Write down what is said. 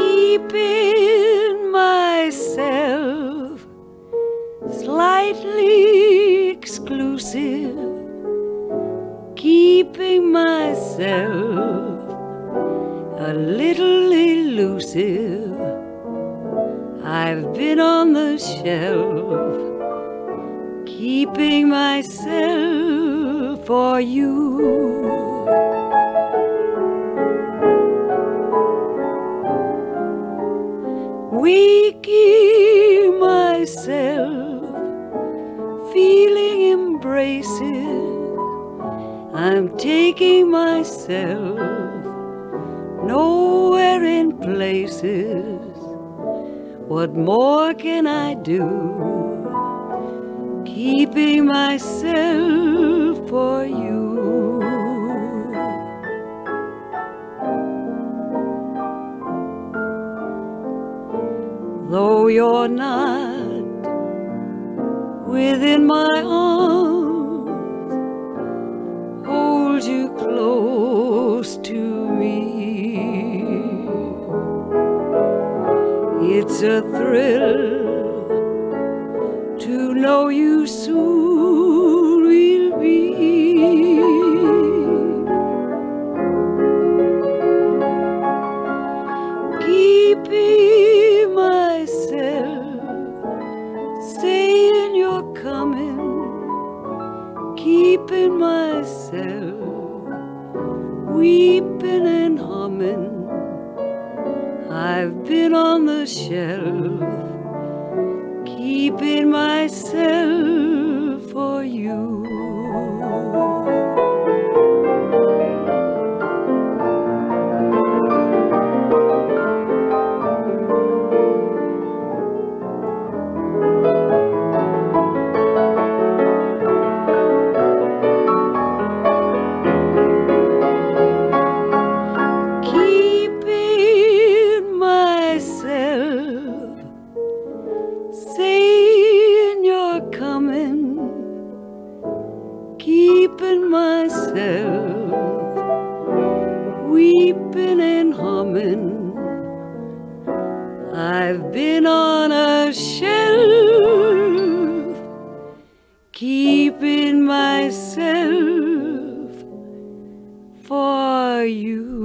Keeping myself slightly exclusive, keeping myself a little elusive. I've been on the shelf, keeping myself for you. Waking myself, feeling embraces. I'm taking myself nowhere in places. What more can I do? Keeping myself for you. Though you're not within my arms, hold you close to me. It's a thrill to know you soon Keeping myself, saying you're coming, keeping myself, weeping and humming. I've been on the shelf, keeping myself keeping myself, weeping and humming. I've been on a shelf, keeping myself for you.